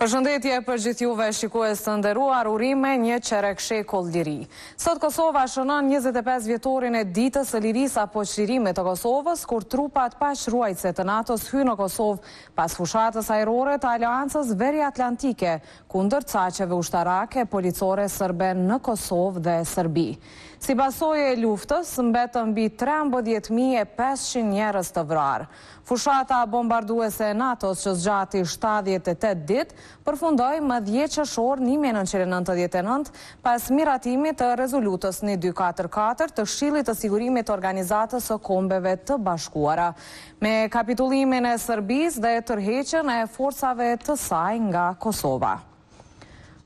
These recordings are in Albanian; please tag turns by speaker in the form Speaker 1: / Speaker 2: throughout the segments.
Speaker 1: Përshëndetje për gjithë juve shikues të nderuar, urime një çerek shekull liri. Sot Kosova shënon njëzet e pesë vjetorin e Ditës së Lirisë apo Çlirimit të Kosovës, kur trupat paqëruajtëse të NATO-s hynë në Kosovë pas fushatës ajrore të Aleancës Veriatlantike kundër caqeve ushtarake e policore sërbe në Kosovë dhe Serbi. Si pasojë e luftës, mbetën mbi trembëdhjetë mijë e pesëqind njerëz të vrarë. Fushata bombarduese e NATO-s që zgjati shtatëdhjetë e tetë ditë, përfundoi më dhjetë qershor një mijë e nëntëqind e nëntëdhjetë e nëntë, pas miratimit të Rezolutës një dy katër katër të Këshillit të Sigurimit të Organizatës së Kombeve të Bashkuara, me kapitullimin e Serbisë dhe tërheqjen e forcave të saj nga Kosova.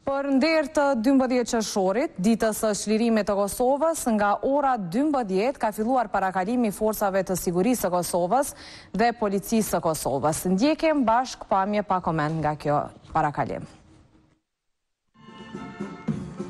Speaker 1: Për nder të dymbëdhjetë qershorit, Ditës së Çlirimit të Kosovës, nga ora dymbëdhjetë ka filluar parakalimi i Forcave të Sigurisë së Kosovës dhe Policisë së Kosovës. Ndjekim bashkë pamje pa koment nga kjo parakalim.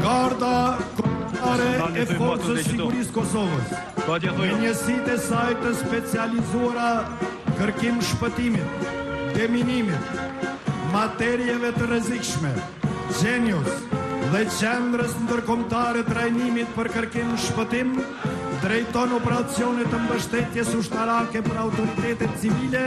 Speaker 2: Garda Kombëtare e Forcës së Sigurisë Kosovës, me njësitë e saj të specializuara kërkim-shpëtimit, deminimit, materieve të rrezikshme, xhenios dhe Qendrës Ndërkombëtare Trajnimit për Kërkim-Shpëtim, drejton operacione të mbështetjes ushtarake për autoritetet civile,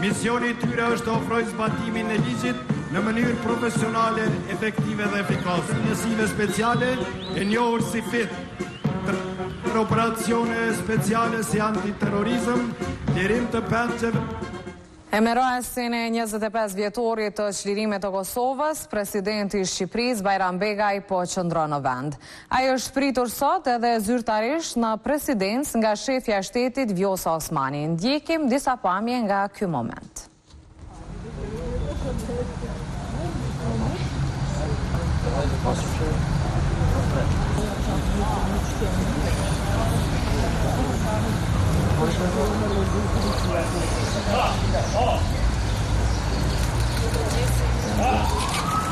Speaker 2: Misioni i tyre është të ofrojë zbatimin e ligjit në mënyrë profesionale, efektive dhe efikase. Njësive speciale, e njohur si FIT, për operacione speciale si antiterrorizëm, lirim të pengjeve,
Speaker 1: E me rastin e njëzet e pesë vjetorit të çlirimit të Kosovës, presidenti i Shqipërisë, Bajram Begaj, po qëndron në vend. Ai është pritur sot edhe zyrtarisht në Presidencë nga shefja e shtetit Vjosa Osmani. Ndjekim disa pamje nga ky moment.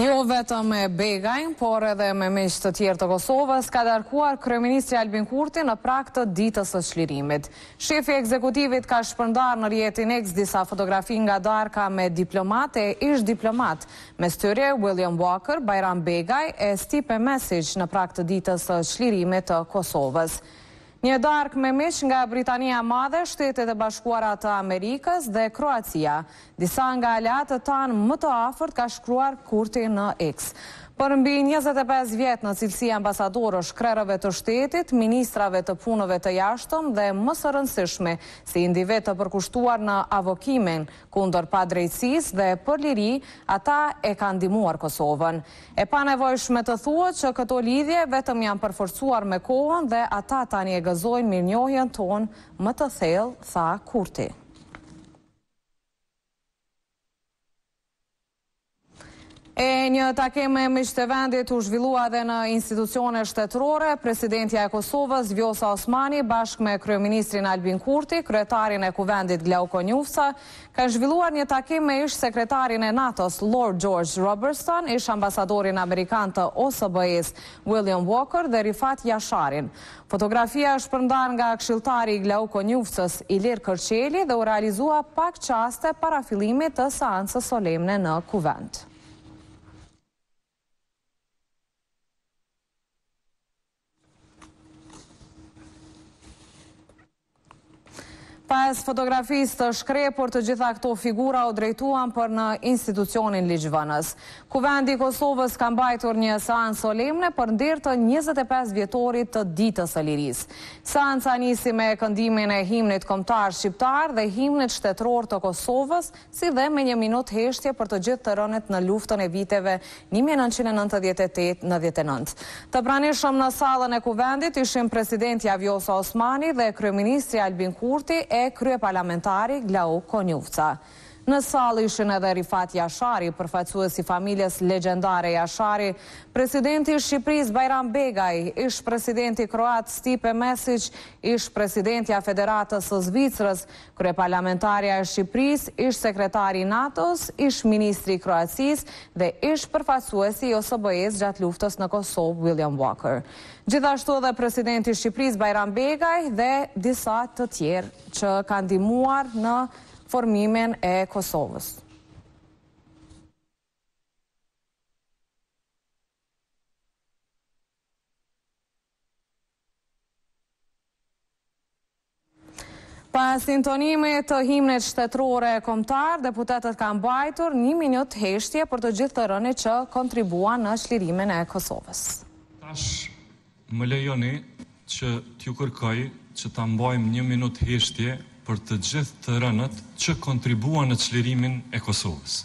Speaker 1: Jo vetëm me Begajn, por edhe me miq të tjerë të Kosovës, ka darkuar kryeministri Albin Kurti në prag të Ditës së Çlirimit. Shefi i ekzekutivit ka shpërndarë në rrjetin X disa fotografi nga darka me diplomatë e ish-diplomatë, mes tyre William Walker, Bajram Begaj e Stipe Mesiq në prag të Ditës së Çlirimit të Kosovës. Një darkë me miq nga Britania e Madhe, Shtetet e Bashkuara të Amerikës dhe Kroacia, disa nga aleatët tanë më të afërt, ka shkruar Kurti në X. Për mbi njëzet e pesë vjet në cilësi ambasadorësh, krerëve të shtetit, ministrave të punëve të jashtëm dhe më së rëndësishmi, si individë të përkushtuar në avokimin kundër padrejtësisë dhe për liri, ata e kanë ndihmuar Kosovën. E panevojshme të thuhet që këto lidhje vetëm janë përforcuar me kohën dhe ata tani e gëzojnë mirënjohjen tonë më të thellë, tha Kurti. E një takim me miqtë e vendit u zhvillua edhe në institucione shtetërore, presidentja e Kosovës Vjosa Osmani bashkë me kryeministrin Albin Kurti, kryetarin e Kuvendit Glauk Konjufca, Kanë zhvilluar një takim me ish-sekretarin e NATO-s, Lord George Robertson, ish-ambasadorin amerikan të OSBE-së, William Walker dhe Rifat Jasharin. Fotografia është shpërndarë nga këshilltari i Glauk Konjufcës, Ilir Kërqeli dhe u realizua pak çaste para fillimit të seancës solemne në Kuvend. Pas fotografisë të shkrepur të gjitha këto figura u drejtuan për në institucionin ligjvënës. Kuvendi i Kosovës ka mbajtur një seancë solemne për nder të 25 vjetorit të ditës së lirisë. Seanca nisi me këndimin e himnit kombëtar shqiptar dhe himnit shtetëror të Kosovës, si dhe me një minutë heshtje për të gjithë të rënit në luftën e viteve një mijë e nëntëqind e nëntëdhjetë e tetë, nëntëdhjetë e nëntë. Të pranishëm në sallën e Kuvendit ishin presidentja Vjosa Osmani dhe kryeministri Albin Kurti e kryeparlamentari Glauk Konjufca. Në sallë ishin edhe Rifat Jashari, përfaqësues i familjes legjendare Jashari, presidenti i Shqipërisë Bajram Begaj, ish-presidenti kroat Stipe Mesiç, ish-presidentja e Federatës së Zvicrës, Kryeparlamentarja e Shqipërisë, ish-sekretari i NATO-s, ish-ministri i Kroacisë dhe ish-përfaqësuesi i OSBE-së gjatë luftës në Kosovë, William Walker. Gjithashtu edhe presidenti i Shqipërisë, Bajram Begaj dhe disa të tjerë që kanë ndihmuar në formimin e Kosovës. Pas intonimit të himnit shtetëror e kombëtar, deputetët kanë mbajtur një minutë heshtje për të gjithë të rënit që kontribuan në çlirimin e Kosovës.
Speaker 3: Tash më lejoni që t'ju kërkoj që ta mbajmë një minutë heshtje për të gjithë të rënët që kontribuan në çlirimin e Kosovës.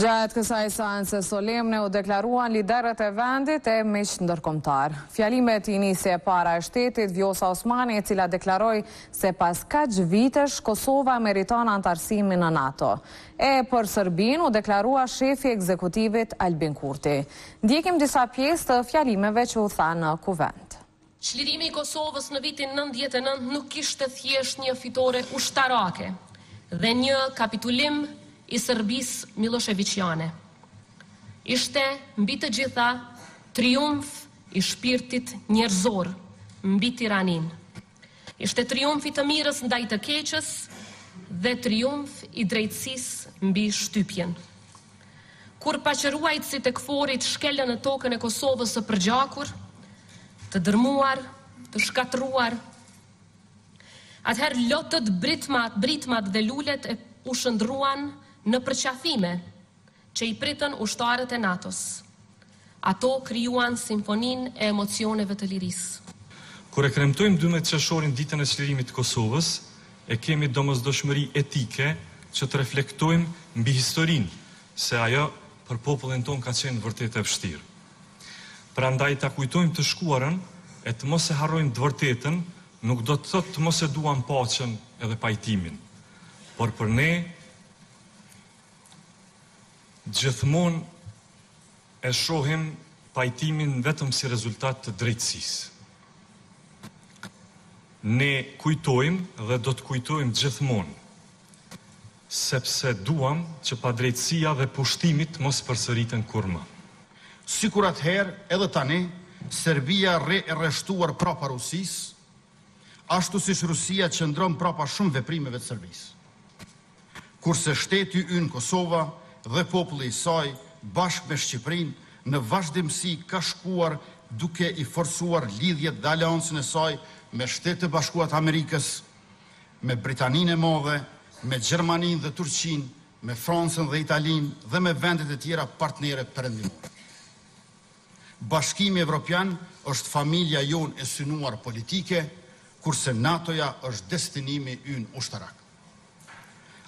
Speaker 1: Gjatë kësaj seance solemne u deklaruan liderët e vendit e miq ndërkombëtar. Fjalimet i nisi e para e shtetit Vjosa Osmani e cila deklaroi se pas kaq vitesh Kosova meriton anëtarësimin në NATO. E për Serbinë u deklarua shefi i ekzekutivit Albin Kurti. Ndjekim disa pjesë të fjalimeve që u tha në Kuvend.
Speaker 4: Çlirimi i Kosovës në vitin nëntëdhjetë e nëntë nuk ishte thjesht një fitore ushtarake dhe një kapitulim i Serbisë millosheviqiane. Ishte, mbi të gjitha, triumf i shpirtit njerëzor mbi tiraninë. Ishte triumf i të mirës ndaj të keqes dhe triumf i drejtësisë mbi shtypjen. Kur paqeruajtësit e KFOR-it shkelën në tokën e Kosovës së përgjakur, të dërmuar, të shkatërruar, atëherë lotët, britmat, britmat dhe lulet u shndërruan në përqafime që i pritën ushtarët e NATO-s. Ato krijuan simfoninë e emocioneve të lirisë.
Speaker 3: Kur e kremtojmë dymbëdhjetë qershorin Ditën e Çlirimit të Kosovës, e kemi domosdoshmëri etike që të reflektojmë mbi historinë, se ajo për popullin tonë ka qenë vërtet e vështirë. Prandaj ta kujtojmë të shkuarën e të mos e harrojmë të vërtetën nuk do të thotë të mos e duam paqen edhe pajtimin, por për ne, Gjithmonë e shohim pajtimin vetëm si rezultat të drejtësisë. Ne kujtojmë dhe do të kujtojmë gjithmonë, sepse duam që padrejtësia dhe pushtimi të mos përsëriten kurrë më.
Speaker 5: Sikur atëherë, edhe tani, Serbia rri e rreshtuar prapa Rusisë, ashtu siç Rusia qëndron prapa shumë veprimeve të Serbisë. Kurse shteti ynë Kosova dhe populli i saj bashkë me Shqipërinë në vazhdimësi ka shkuar duke i forcuar lidhjet dhe aleancën e saj me Shtetet e Bashkuara të Amerikës, me Britaninë e Madhe, me Gjermaninë dhe Turqinë, me Francën dhe Italinë dhe me vendet e tjera partnere perëndimore. Bashkimi Evropian është familja jonë e synuar politike, kurse NATO-ja është destinimi ynë ushtarak.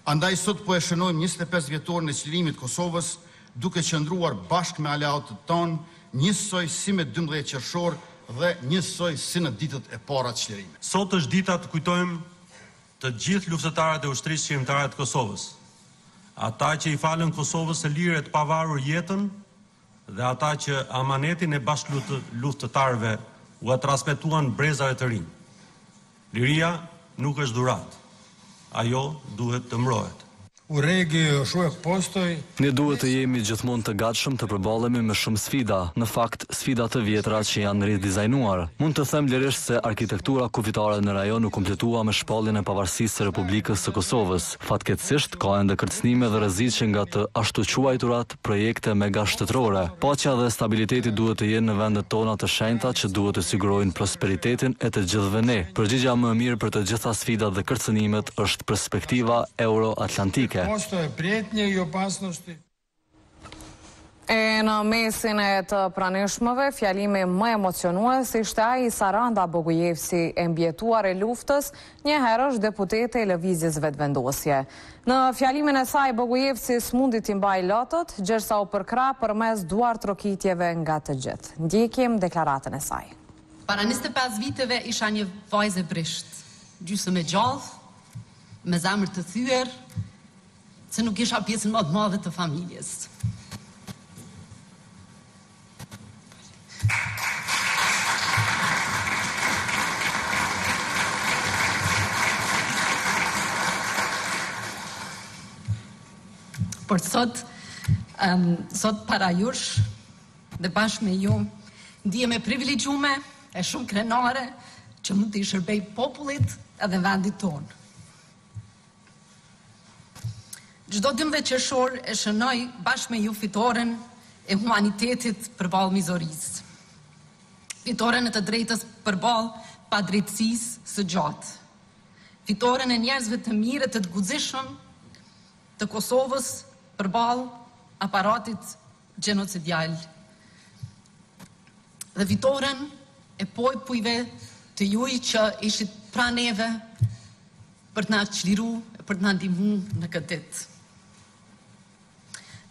Speaker 5: Andaj sot po e shënojmë njëzet e pesë vjetorin e çlirimit të Kosovës, duke qëndruar bashkë me aleatët tanë, njësoj si me dymbëdhjetë qershor dhe njësoj si në ditët e para të çlirimit.
Speaker 6: Sot është dita të kujtojmë të gjithë luftëtarët e Ushtrisë Çlirimtare të Kosovës, ata që i falën Kosovës së lirë e të pavarur jetën dhe ata që amanetin e bashkëluftëtarëve ua transmetuan brezave të rinj. Liria nuk është dhuratë. Ajo duhet të
Speaker 2: mbrohet.
Speaker 7: Ne duhet të jemi gjithmonë të gatshëm të përballemi me shumë sfida, në fakt, sfida të vjetra që janë ridizajnuar. Mund të them lirisht se arkitektura kufitare në rajon u kompletua me shpalljen e pavarësisë së Republikës së Kosovës. Fatkeqësisht, ka ende kërcënime dhe rreziqe nga të ashtuquajturat projekte mega shtetërore. Paqja dhe stabiliteti duhet të jenë në vendet tona të shenjta që duhet të sigurojnë prosperitetin e të gjithëve ne. Përgjigja më e mirë për të gjitha sfidat dhe kërcënimet është perspektiva euro-atlantike.
Speaker 1: E në mesin e të pranishmëve, fjalimi më emocionues ishte ai i Saranda Bogujevcit, e mbijetuar e luftës, Njëherësh deputete e Lëvizjes Vetëvendosje. Në fjalimin e saj, Bogujevci s'mundi t'i mbajë lotët, gjersa u përkrah përmes duartrokitjeve nga të gjithë. Ndjekim deklaratën e saj.
Speaker 8: Para njëzet e pesë viteve isha një vajzë e brishtë, gjysëm e gjallë, me zemër të thyer, se nuk kisha pjesën më të madhe të familjes. Por sot, sot para jush dhe bashkë me ju, ndihem e privilegjume e shumë krenare që mund të i shërbej popullit edhe vendit tonë. Çdo dymbëdhjetë qershor e shënoj bashkë me ju fitoren e humanitetit përballë mizorisë. Fitoren e të drejtës përballë padrejtësisë së gjatë. Fitoren e njerëzve të mirë e të guximshëm të Kosovës përballë aparatit gjenocidal dhe fitoren e popujve tuaj që ishit pranë neve për të na çliru, për të na ndihmu në këtë ditë.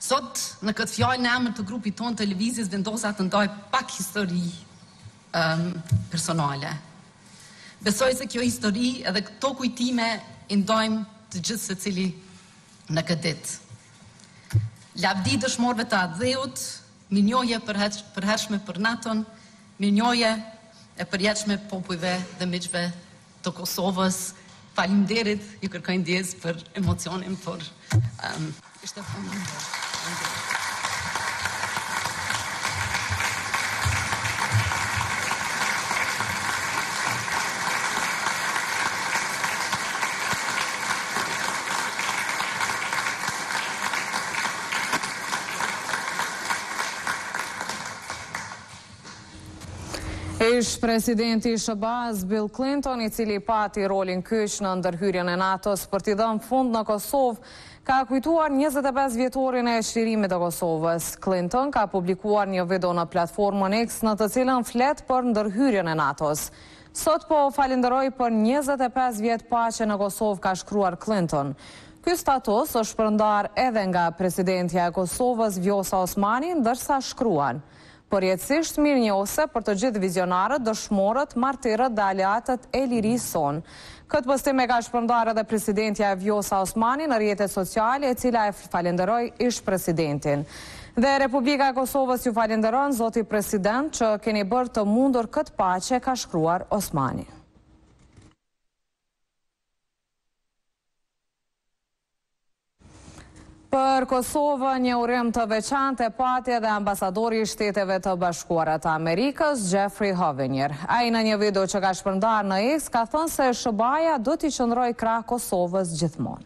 Speaker 8: Sot në këtë fjalë në emër të grupit tonë të Lëvizjes vendosa të ndaj pak histori um, personale. Besoj se kjo histori edhe këto kujtime i ndajmë të gjithë secili në këtë ditë. Lavdi dëshmorëve të Atdheut, mirënjohje e përhershme për NATO-n, mirënjohje e përjetshme popujve dhe miqve të Kosovës. Faleminderit, ju kërkoj ndjesë për emocionin, por ishte.
Speaker 1: Ish-presidenti i SHBA-së, Bill Clinton, i cili pati rolin kyç në ndërhyrjen e NATO-s për t'i dhënë fund në Kosovë, ka kujtuar 25 vjetorin e çlirimit të Kosovës. Clinton ka publikuar një video në platformën X në të cilën flet për ndërhyrjen e NATO-s. Sot po falënderoj për njëzet e pesë vjet paqe në Kosovë ka shkruar Clinton. Ky status është shpërndarë edhe nga presidentja e Kosovës Vjosa Osmani ndërsa shkruan, Përjetësisht mirënjohëse për të gjithë vizionarët, dëshmorët, martirët dhe aleatët e lirisë sonë. Këtë postim e ka shpërndarë edhe presidentja Vjosa Osmani në rrjetet sociale e cila e falënderoi ish-presidentin. Dhe Republika e Kosovës ju falenderon, zoti president, që keni bërë të mundur këtë paqe, ka shkruar Osmani. Për Kosovën një urim të veçantë e pati edhe ambasadori i Shteteve të Bashkuara të Amerikës, Jeffrey Hovenier. Ai në një video që ka shpërndarë në X ka thënë se SHBA-ja do t'i qëndrojë krah Kosovës gjithmonë.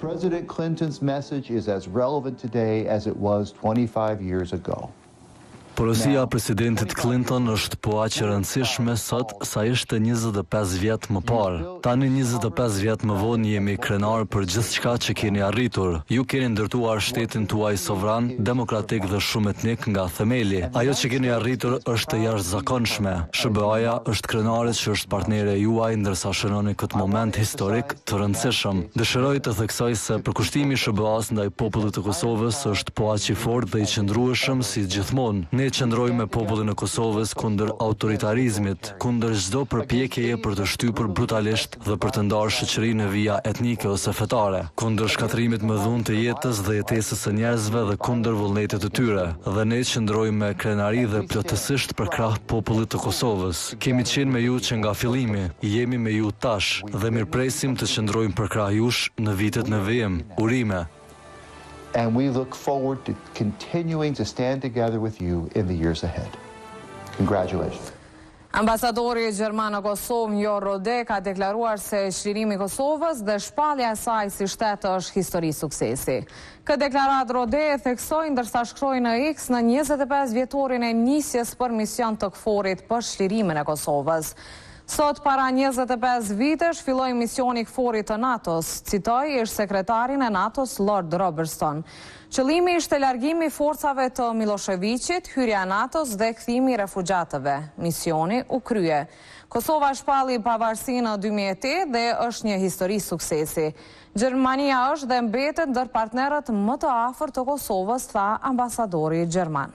Speaker 9: President Clinton's message is as relevant today as it was twenty five years ago.
Speaker 7: Porosia e Presidentit Clinton është po aq e rëndësishme sot sa ishte njëzet e pesë vjet më parë. Tani njëzet e pesë vjet më vonë jemi krenarë për gjithçka që keni arritur. Ju keni ndërtuar shtetin tuaj sovran, demokratik dhe shumetnik nga themeli. Ajo që keni arritur është e jashtëzakonshme. SHBA-ja është krenare që është partnere e juaj ndërsa shënoni këtë moment historik Të rëndësishëm. Dëshiroj të theksoj se përkushtimi i SHBA-së ndaj popullit të Kosovës është po aq i fortë dhe i qëndrueshëm si gjithmonë. Ne qëndrojmë me popullin e Kosovës kundër autoritarizmit, kundër çdo përpjekjeje për të shtypur brutalisht dhe për të ndarë shoqërinë në vija etnike ose fetare, kundër shkatërrimit me dhunë të jetës dhe jetesës së njerëzve dhe kundër vullnetit të tyre. Dhe ne qëndrojmë me krenari dhe plotësisht përkrah popullit të Kosovës. Kemi qenë me ju që nga fillimi, jemi me ju tash dhe mirëpresim të qëndrojmë përkrah jush në vitet në vijim. Urime!
Speaker 9: And we look forward to continuing to stand together with you in the years ahead. Congratulations.
Speaker 1: Ambasadori gjerman në Kosovë, Jorn Rohde, ka deklaruar se çlirimi i Kosovës dhe shpallja e saj si shtet është histori suksesi. Këtë deklaratë Rode e theksoi ndërsa shkroi në X në njëzet e pesë vjetorin e nisjes për mision të KFOR-it për çlirimin e Kosovës. Sot para njëzet e pesë vitesh filloi misioni i KFOR-it të NATO-s, citoi ish-sekretarin e NATO-s Lord Robertson. Qëllimi ishte largimi i forcave të Millosheviqit, hyrja e NATO-s dhe kthimi i refugjatëve. Misioni u krye. Kosova shpalli pavarësinë në dy mijë e tetë dhe është një histori suksesi. Gjermania është dhe mbetet ndër partnerët më të afërt të Kosovës, tha ambasadori gjerman.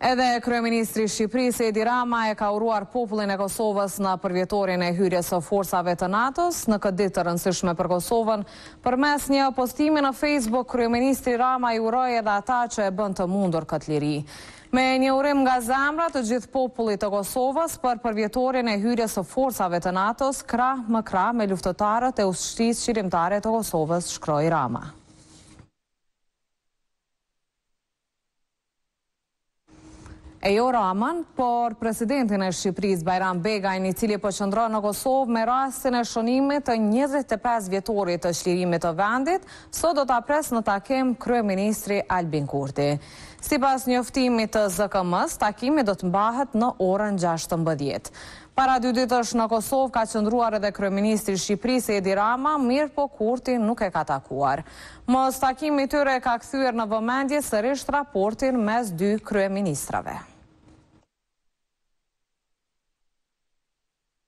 Speaker 1: Edhe kryeministri i Shqipërisë Edi Rama e ka uruar popullin e Kosovës në përvjetorin e hyrjes së forcave të NATO-s në këtë ditë të rëndësishme për Kosovën. Përmes një postimi në Facebook, kryeministri Rama i uroi edhe ata që e bënë të mundur këtë liri. Me një urim nga zemra të gjithë popullit të Kosovës për përvjetorin e hyrjes së forcave të NATO-s krah më krah me luftëtarët e Ushtrisë Çlirimtare të Kosovës, shkroi Rama. E jo Ramën, por presidentin e Shqipërisë, Bajram Begajn, i cili po qëndron në Kosovë me rastin e shënimit të njëzet e pesë vjetorit të çlirimit të vendit, sot do ta pres në takim kryeministri Albin Kurti. Sipas njoftimit të ZKM-së, takimi do të mbahet në orën gjashtëmbëdhjetë. Para dy ditësh në Kosovë ka qëndruar edhe kryeministri i Shqipërisë, Edi Rama, mirëpo Kurti nuk e ka takuar. Mostakimi i tyre ka kthyer në vëmendje sërish raportin mes dy kryeministrave.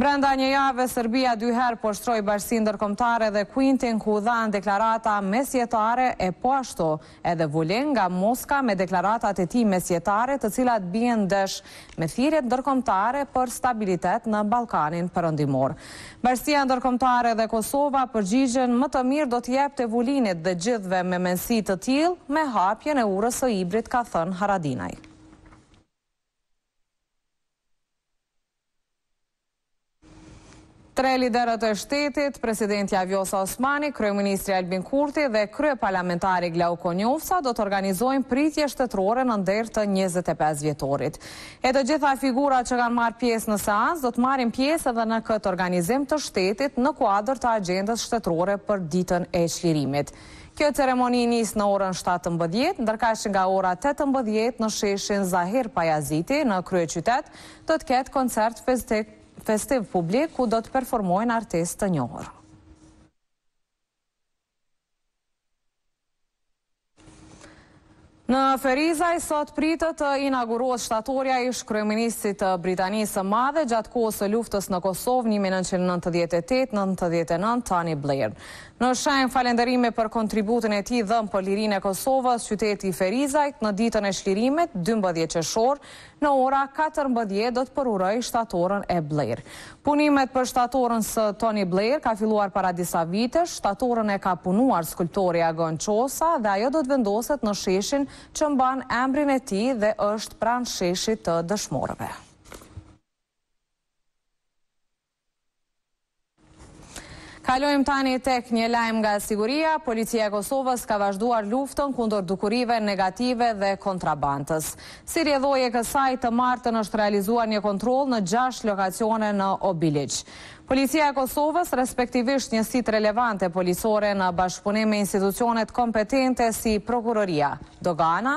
Speaker 1: Brenda një jave Serbia dy herë poshtëroi bashkësinë ndërkombëtare dhe Quintin ku u dhanë deklarata mesjetare e po ashtu edhe Vulin nga Moska me deklaratat e tij mesjetare të cilat bien ndesh me thirrjet ndërkombëtare për stabilitet në Ballkanin Perëndimor. Bashkësia ndërkombëtare dhe Kosova përgjigjen më të mirë do t'i jepte Vulinit dhe gjithëve me mendësi të tillë me hapjen e urës së Ibrit ka thënë Haradinaj. Tre liderët e shtetit, presidentja Vjosa Osmani, kryeministri Albin Kurti dhe kryeparlamentari Glauk Konjufca do të organizojnë pritje shtetërore në nder të njëzet e pesë vjetorit. E të gjitha figurat që kanë marrë pjesë në seancë do të marrin pjesë edhe në këtë organizim të shtetit në kuadër të agjendës shtetërore për Ditën e Çlirimit. Kjo ceremoni nis në orën shtatëmbëdhjetë, ndërkaq nga ora tetëmbëdhjetë në sheshin Zahir Pajaziti në kryeqytet Do të ketë koncert festiv publik ku do të performojnë artistë të njohur. Në Ferizaj sot pritet të inaugurohet shtatorja e ish-kryeministrit të Britanisë së Madhe gjatë kohës së luftës në Kosovë 1998-99, Tony Blair. Në shenjë falenderimi për kontributin e tij dhënë për lirinë e Kosovës, qyteti i Ferizajt në ditën e çlirimit, 12 qershor, Në ora katërmbëdhjetë do të përurojë shtatorën e Blair. Punimet për shtatorën së Tony Blair ka filluar para disa vitesh, shtatorën e ka punuar skulptori Agon Qosa dhe ajo do të vendoset në sheshin që mban emrin e tij dhe është pranë sheshit të dëshmorëve. Kalojmë tani tek një lajm nga siguria, Policia e Kosovës ka vazhduar luftën kundër dukurive negative dhe kontrabandës. Si rrjedhojë e kësaj, të martën është realizuar një kontroll në gjashtë lokacione në Obiliq. Policia e Kosovës, respektivisht njësitë relevante policore në bashkëpunim me institucionet kompetente si Prokuroria, Dogana,